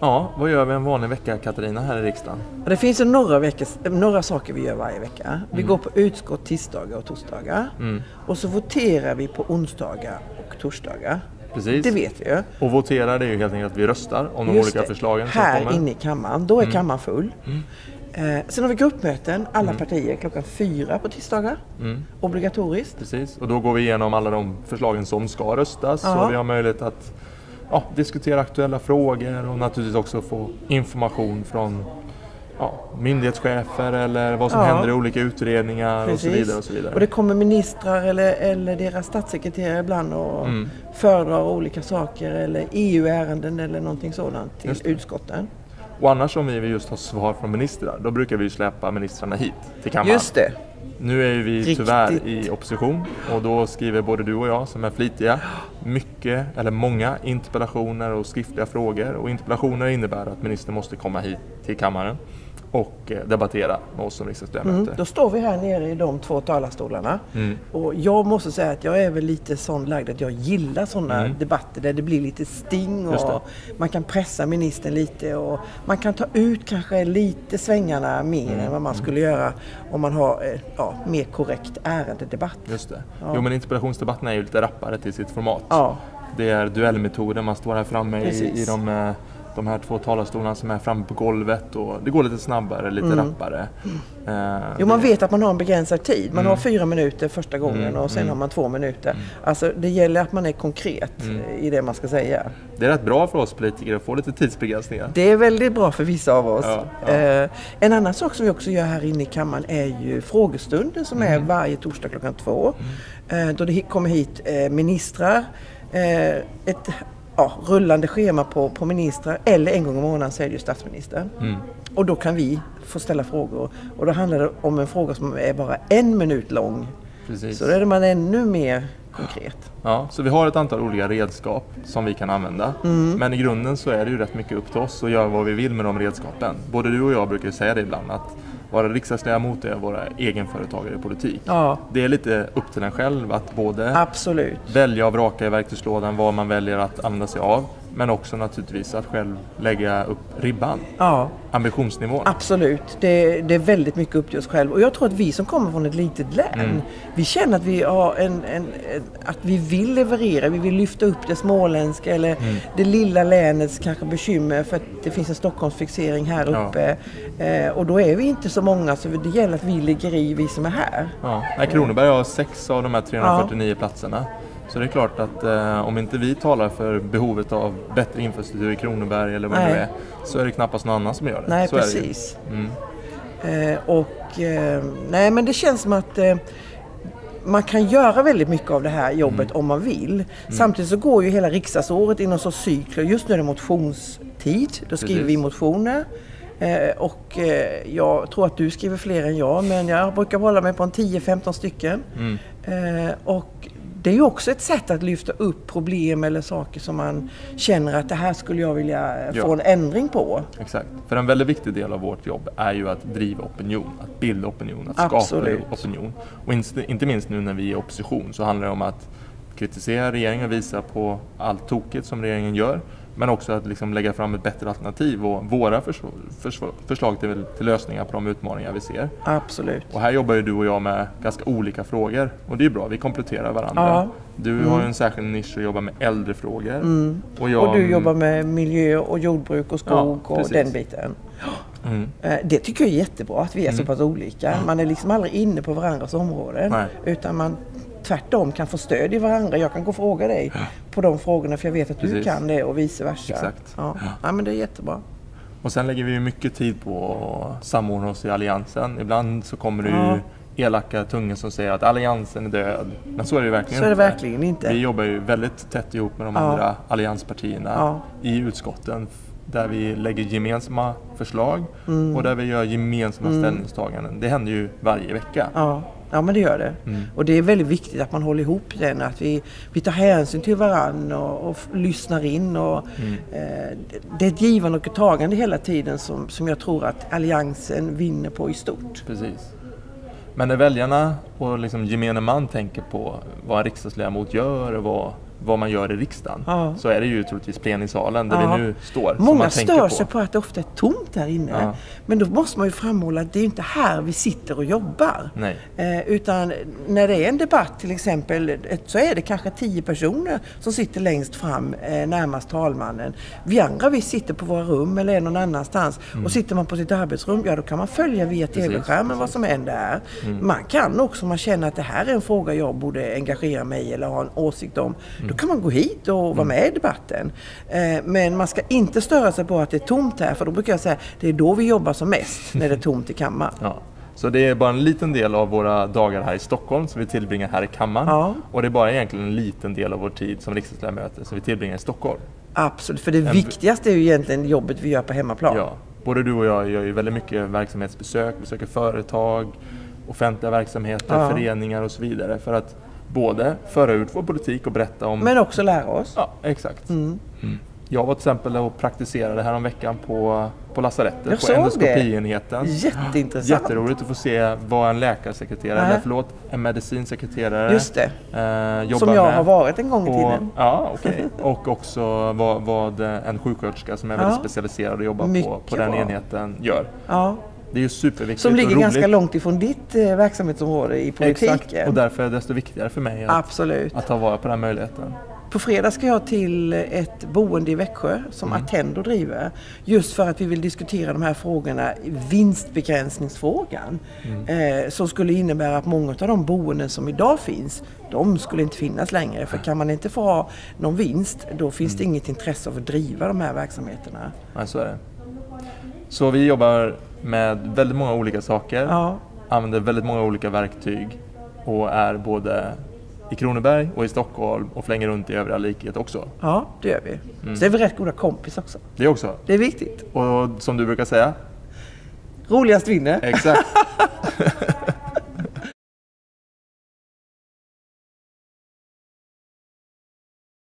Ja, vad gör vi en vanlig vecka Katarina här i riksdagen? Det finns några, veckors, några saker vi gör varje vecka. Vi går på utskott tisdagar och torsdagar. Mm. Och så voterar vi på onsdagar och torsdagar. Precis. Det vet vi ju. Och votera det är ju helt enkelt att vi röstar om de Just olika det. förslagen som Här kommer. Mm. inne i kammaren. Då är kammaren full. Eh, sen har vi gruppmöten, alla Mm. partier, klockan fyra på tisdagar. Obligatoriskt. Precis, och då går vi igenom alla de förslagen som ska röstas Ja. och vi har möjlighet att ja, diskutera aktuella frågor och naturligtvis också få information från ja, myndighetschefer eller vad som Ja. händer i olika utredningar och så vidare. Och så vidare. Och det kommer ministrar eller, eller deras statssekreterare ibland och Mm. föredrar olika saker eller EU-ärenden eller någonting sådant till utskotten. Och annars om vi vill just ha svar från ministrar, då brukar vi släppa ministrarna hit till kammaren. Just det. Nu är ju vi Riktigt. tyvärr i opposition och då skriver både du och jag som är flitiga mycket, eller många interpellationer och skriftliga frågor. Och interpellationer innebär att ministern måste komma hit till kammaren och eh, debattera med oss som riksdagsledamöter. Mm. Då står vi här nere i de två talarstolarna. Mm. Och jag måste säga att jag är väl lite sån lagd att jag gillar sådana Mm. debatter där det blir lite sting och man kan pressa ministern lite och man kan ta ut kanske lite svängarna mer Mm. än vad man skulle göra om man har eh, ja, mer korrekt ärendedebatt. Just det. Ja. Jo men interpellationsdebatten är ju lite rappare till sitt format. Ja, Det är duellmetoden, man står här framme i, Precis. i de, eh, de här två talarstolarna som är framme på golvet och det går lite snabbare, lite Mm. rappare. Eh, jo, man vet att man har en begränsad tid. Man Mm. har fyra minuter första gången Mm, och sen mm. har man två minuter. Alltså det gäller att man är konkret Mm. i det man ska säga. Det är rätt bra för oss politiker att få lite tidsbegränsningar. Det är väldigt bra för vissa av oss. Ja, ja. Eh, en annan sak som vi också gör här inne i kammaren är ju frågestunden som är Mm. varje torsdag klockan två. Eh, då det kommer hit eh, ministrar, ett ja, rullande schema på, på ministrar eller en gång i månaden så är det ju statsministern. Mm. Och då kan vi få ställa frågor och då handlar det om en fråga som är bara en minut lång. Precis. Så då är man ännu mer konkret. Ja, så vi har ett antal olika redskap som vi kan använda. Mm. Men i grunden så är det ju rätt mycket upp till oss att göra vad vi vill med de redskapen. Både du och jag brukar säga det ibland att vara riksdagsledamot är att vara egenföretagare i politik. Ja, Det är lite upp till en själv att både absolut. välja och vraka i verktygslådan vad man väljer att använda sig av. Men också naturligtvis att själv lägga upp ribban, Ja, ambitionsnivån. Absolut, det, det är väldigt mycket upp till oss själva. Och jag tror att vi som kommer från ett litet län, Mm. vi känner att vi, har en, en, att vi vill leverera, vi vill lyfta upp det småländska eller Mm. det lilla länets kanske bekymmer för att det finns en Stockholmsfixering här Ja. uppe. Eh, och då är vi inte så många så det gäller att vi ligger i, vi som är här. Ja. Kronoberg har sex av de här 349 platserna. Så det är klart att eh, om inte vi talar för behovet av bättre infrastruktur i Kronoberg eller vad det Nej. nu är, så är det knappast någon annan som gör det. Nej, så det precis. Mm. Eh, och eh, nej men det känns som att eh, man kan göra väldigt mycket av det här jobbet Mm. om man vill. Samtidigt så går ju hela riksdagsåret i någon sorts cykler. Just nu är det motionstid. Då skriver Precis. vi motioner. Eh, och eh, jag tror att du skriver fler än jag men jag brukar hålla mig på en 10-15 stycken. Mm. Eh, och det är ju också ett sätt att lyfta upp problem eller saker som man känner att det här skulle jag vilja Ja. få en ändring på. Exakt. För en väldigt viktig del av vårt jobb är ju att driva opinion, att bilda opinion, att Absolut. skapa opinion. Och inte, inte minst nu när vi är i opposition så handlar det om att kritisera regeringen och visa på allt tokigt som regeringen gör. Men också att liksom lägga fram ett bättre alternativ och våra försv- försv- förslag till, till lösningar på de utmaningar vi ser. Absolut. Och här jobbar ju du och jag med ganska olika frågor och det är bra, vi kompletterar varandra. Ja. Du har ju en särskild nisch och jobbar med äldrefrågor. Mm. Och, jag, Och du jobbar med miljö och jordbruk och skog Ja, och den biten. Mm. Eh, Det tycker jag är jättebra att vi är så Mm. pass olika. Man är liksom aldrig inne på varandras områden. Nej. Utan man tvärtom kan få stöd i varandra. Jag kan gå och fråga dig på de frågorna för jag vet att du Precis. kan det och vice versa. Exakt. Ja. Ja. Ja, men det är jättebra. Och sen lägger vi mycket tid på att samordna oss i Alliansen. Ibland så kommer det Ja. ju elaka tungor som säger att Alliansen är död. Men så är det verkligen Så är det verkligen inte. Vi jobbar ju väldigt tätt ihop med de Ja. andra allianspartierna Ja. i utskotten. Där vi lägger gemensamma förslag Mm. och där vi gör gemensamma ställningstaganden. Det händer ju varje vecka. Ja. ja, men det gör det. Mm. Och det är väldigt viktigt att man håller ihop den. Att vi, vi tar hänsyn till varandra och, och lyssnar in. Och, Mm. eh, det- det är ett givande och ett tagande hela tiden som, som jag tror att Alliansen vinner på i stort. Precis. Men när väljarna och liksom gemene man tänker på vad en riksdagsledamot gör och vad vad man gör i riksdagen Ja. så är det ju troligtvis plenisalen där Ja. vi nu står. Många stör på. sig på att det ofta är tomt där inne. Ja. Men då måste man ju framhålla att det är inte här vi sitter och jobbar. Eh, utan när det är en debatt till exempel så är det kanske tio personer som sitter längst fram eh, närmast talmannen. Vi andra vi sitter på våra rum eller är någon annanstans. Och sitter man på sitt arbetsrum, ja då kan man följa via tv-skärmen vad som händer här. Man kan också om man känner att det här är en fråga jag borde engagera mig i eller ha en åsikt om. Då kan man gå hit och vara med i debatten. Eh, men man ska inte störa sig på att det är tomt här för då brukar jag säga det är då vi jobbar som mest, när det är tomt i kammaren. Ja. Så det är bara en liten del av våra dagar här i Stockholm som vi tillbringar här i kammaren. Ja. Och det är bara egentligen en liten del av vår tid som riksdagsledamöter som vi tillbringar i Stockholm. Absolut, för det viktigaste är ju egentligen jobbet vi gör på hemmaplan. Ja. Både du och jag gör ju väldigt mycket verksamhetsbesök, besöker företag, offentliga verksamheter, Ja. föreningar och så vidare. För att både föra ut vår politik och berätta om... Men också lära oss. Ja, exakt. Mm. Jag var till exempel och praktiserade häromveckan på, på lasarettet, Jag på såg det. endoskopienheten. Jätteintressant. Jätteroligt att få se vad en läkarsekreterare, Nej. eller förlåt, en medicinsekreterare Just det. eh, jobbar Som jag med. har varit en gång i och, tiden. ja, okej. och också vad, vad en sjuksköterska som är väldigt Ja. specialiserad och jobbar på, på den bra. enheten gör. Ja. Det är ju superviktigt Som ligger ganska långt ifrån ditt eh, verksamhetsområde i politiken. Exakt, och därför är det desto viktigare för mig att, Absolut. att ta vara på den här möjligheten. På fredag ska jag till ett boende i Växjö som Mm. Attendo driver. Just för att vi vill diskutera de här frågorna, vinstbegränsningsfrågan. Mm. Eh, som skulle innebära att många av de boenden som idag finns, de skulle inte finnas längre. För kan man inte få ha någon vinst, då finns det Mm. inget intresse av att driva de här verksamheterna. Nej, så är det. Så vi jobbar med väldigt många olika saker, Ja, använder väldigt många olika verktyg och är både i Kronoberg och i Stockholm och flänger runt i övriga riket också. ja det gör vi. Mm. Så är vi rätt goda kompis också. Det också. Det är viktigt. Och som du brukar säga, Roligast vinner. exakt.